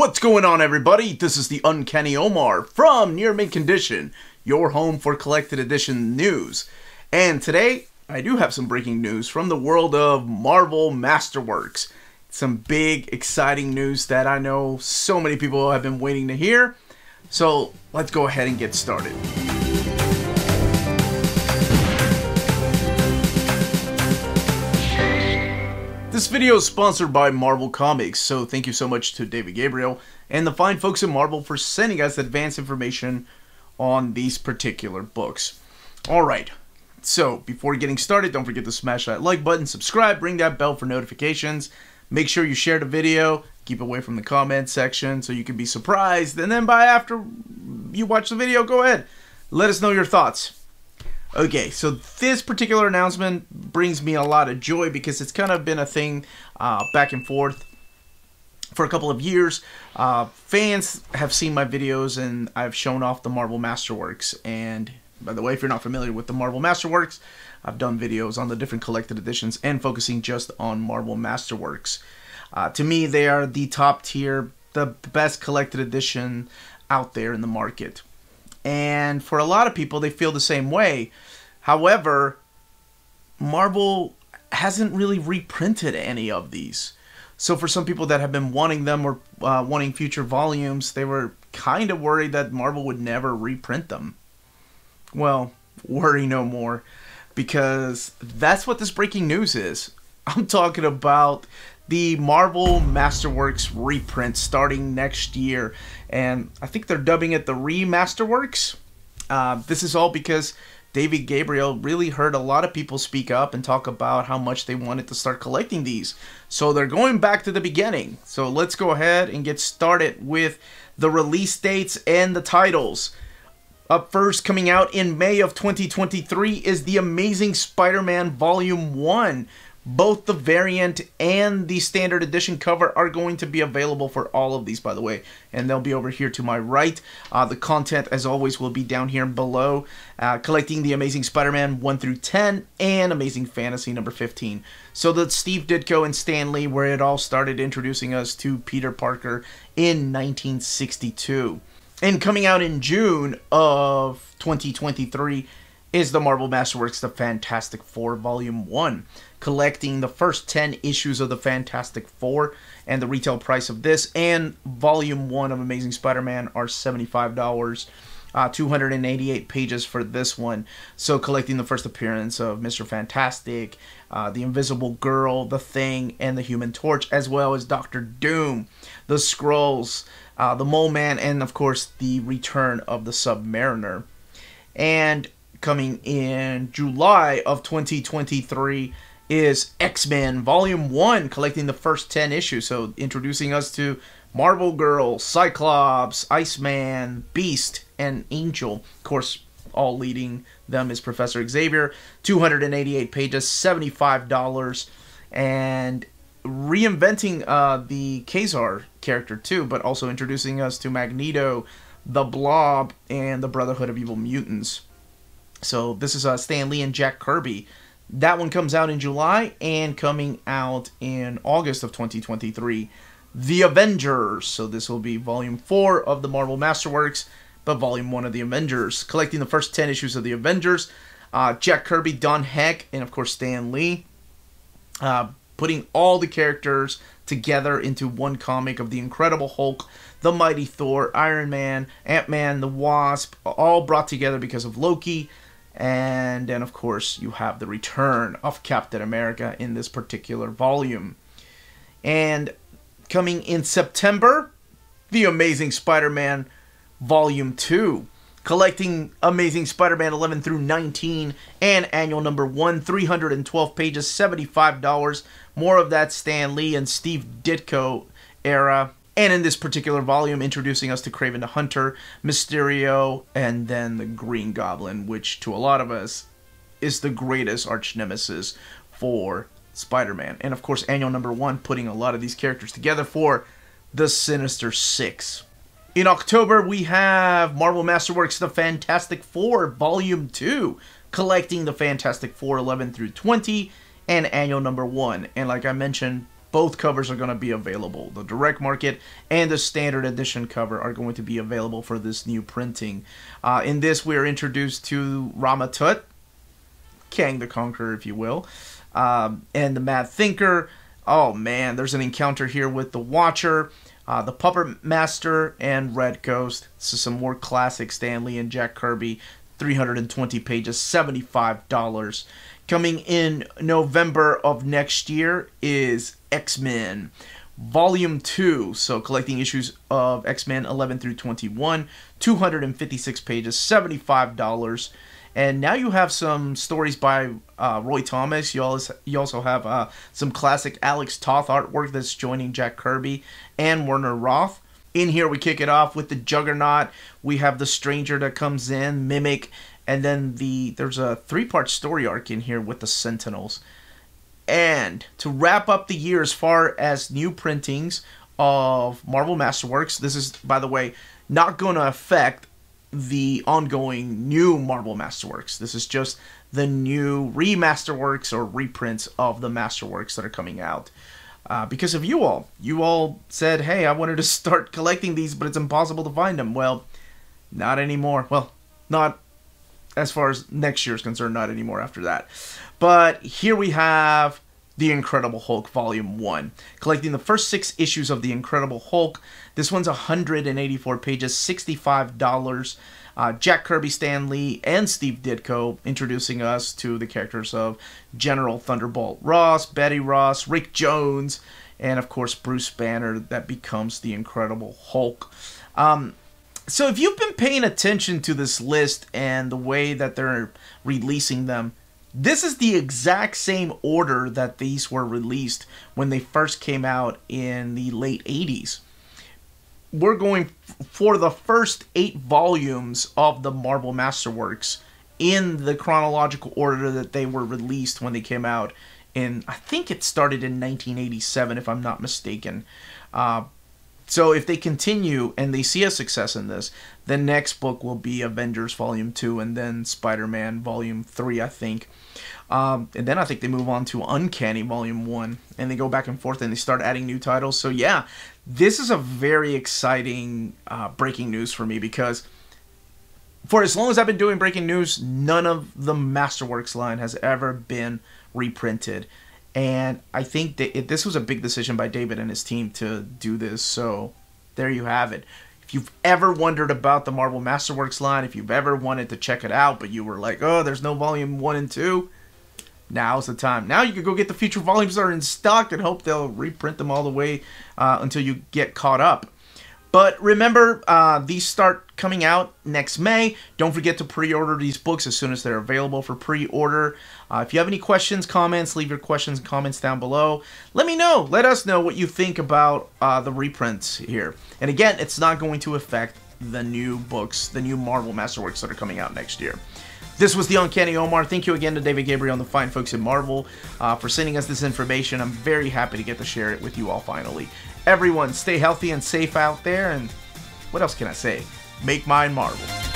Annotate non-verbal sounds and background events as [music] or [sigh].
What's going on, everybody? This is the Uncanny Omar from Near Mint Condition, your home for collected edition news. And today, I do have some breaking news from the world of Marvel Masterworks. Some big, exciting news that I know so many people have been waiting to hear. So, let's go ahead and get started. Video is sponsored by Marvel Comics, so thank you so much to David Gabriel and the fine folks at Marvel for sending us advance information on these particular books. Alright, so before getting started, don't forget to smash that like button, subscribe, ring that bell for notifications. Make sure you share the video, keep away from the comment section so you can be surprised, and then by after you watch the video, go ahead. Let us know your thoughts. Okay, so this particular announcement brings me a lot of joy because it's kind of been a thing uh, back and forth for a couple of years. Uh, fans have seen my videos and I've shown off the Marvel Masterworks. And by the way, if you're not familiar with the Marvel Masterworks, I've done videos on the different collected editions and focusing just on Marvel Masterworks. Uh, to me, they are the top tier, the best collected edition out there in the market. And for a lot of people, they feel the same way. However, Marvel hasn't really reprinted any of these. So for some people that have been wanting them or uh, wanting future volumes, they were kind of worried that Marvel would never reprint them. Well, [laughs] worry no more because that's what this breaking news is. I'm talking about the Marvel Masterworks reprint starting next year, and I think they're dubbing it the Remasterworks. Uh, this is all because David Gabriel really heard a lot of people speak up and talk about how much they wanted to start collecting these. So they're going back to the beginning. So let's go ahead and get started with the release dates and the titles. Up first, coming out in May of 2023, is The Amazing Spider Man Volume 1, both the variant and the standard edition cover are going to be available for all of these, by the way, and they'll be over here to my right. Uh, the content, as always, will be down here below. Uh, collecting the Amazing Spider-Man 1 through 10 and Amazing Fantasy number 15. So that Steve Ditko and Stan Lee, where it all started introducing us to Peter Parker in 1962. And coming out in June of 2023 is the Marvel Masterworks The Fantastic Four Volume 1 collecting the first 10 issues of the Fantastic Four, and the retail price of this and Volume 1 of Amazing Spider Man are $75. Uh, 288 pages for this one. So, collecting the first appearance of Mr. Fantastic, uh, the Invisible Girl, the Thing, and the Human Torch, as well as Doctor Doom, the Skrulls, uh, the Mole Man, and of course, the return of the Submariner. And coming in July of 2023 is X-Men Volume 1, collecting the first 10 issues. So introducing us to Marvel Girl, Cyclops, Iceman, Beast, and Angel. Of course, all leading them is Professor Xavier. 288 pages, $75. And reinventing uh, the Ka-Zar character too, but also introducing us to Magneto, the Blob, and the Brotherhood of Evil Mutants. So this is uh, Stan Lee and Jack Kirby that one comes out in July and coming out in August of 2023. The Avengers. So this will be volume 4 of the Marvel Masterworks, but volume 1 of the Avengers. Collecting the first 10 issues of the Avengers. Uh, Jack Kirby, Don Heck, and of course Stan Lee. Uh, putting all the characters together into one comic of the Incredible Hulk, the Mighty Thor, Iron Man, Ant Man, the Wasp, all brought together because of Loki. And then, of course, you have the return of Captain America in this particular volume. And coming in September, The Amazing Spider Man Volume 2. Collecting Amazing Spider Man 11 through 19 and annual number 1, 312 pages, $75. More of that Stan Lee and Steve Ditko era and in this particular volume, introducing us to Kraven the Hunter, Mysterio, and then the Green Goblin, which to a lot of us is the greatest arch nemesis for Spider Man. And of course, annual number one, putting a lot of these characters together for the Sinister Six. In October, we have Marvel Masterworks The Fantastic Four Volume 2, collecting the Fantastic Four 11 through 20, and annual number 1. And like I mentioned both covers are going to be available. The direct market and the standard edition cover are going to be available for this new printing. Uh, in this, we are introduced to Rama-Tut, Kang the Conqueror, if you will, um, and the Mad Thinker. Oh man, there's an encounter here with the Watcher, uh, the Puppet Master, and Red Ghost. Is some more classic Stan Lee and Jack Kirby 320 pages, $75. Coming in November of next year is X Men Volume 2. So, collecting issues of X Men 11 through 21, 256 pages, $75. And now you have some stories by uh, Roy Thomas. You also, you also have uh, some classic Alex Toth artwork that's joining Jack Kirby and Werner Roth. In here, we kick it off with the Juggernaut. We have the Stranger that comes in, Mimic, and then the there's a three-part story arc in here with the Sentinels. And to wrap up the year as far as new printings of Marvel Masterworks, this is, by the way, not going to affect the ongoing new Marvel Masterworks. This is just the new remasterworks or reprints of the Masterworks that are coming out uh, because of you all. You all said, hey, I wanted to [laughs] start collecting these, but it's impossible to find them. Well, not anymore. Well, not as far as next year is concerned, not anymore after that. But here we have The Incredible Hulk Volume 1, collecting the first six issues of The Incredible Hulk. This one's 184 pages, $65. Uh, Jack Kirby, Stan Lee, and Steve Ditko introducing us to the characters of General Thunderbolt Ross, Betty Ross, Rick Jones, and of course Bruce Banner that becomes the Incredible Hulk. Um, so if you've been paying attention to this list and the way that they're releasing them, this is the exact same order that these were released when they first came out in the late 80s we're going for the first eight volumes of the Marvel Masterworks in the chronological order that they were released when they came out. In I think it started in 1987, if I'm not mistaken. Uh, so if they continue and they see a success in this, the next book will be Avengers Volume Two, and then Spider-Man Volume Three, I think. Um, and then I think they move on to Uncanny Volume 1, and they go back and forth and they start adding new titles. So, yeah, this is a very exciting uh, breaking news for me because for as long as I've been doing breaking news, none of the Masterworks line has ever been reprinted. And I think that it, this was a big decision by David and his team to do this. So, there you have it. If you've ever wondered about the Marvel Masterworks line, if you've ever wanted to check it out, but you were like, oh, there's no volume one and two, now's the time. Now you can go get the future volumes that are in stock and hope they'll reprint them all the way uh, until you get caught up. But remember, uh, these start coming out next May. Don't forget to pre-order these books as soon as they're available for pre-order. Uh, if you have any questions, comments, leave your questions and comments down below. Let me know. Let us know what you think about uh, the reprints here. And again, it's not going to affect the new books, the new Marvel Masterworks that are coming out next year. This was the Uncanny Omar. Thank you again to David Gabriel and the fine folks at Marvel uh, for sending us this information. I'm very happy to get to share it with you all finally. Everyone, stay healthy and safe out there, and what else can I say? Make mine Marvel.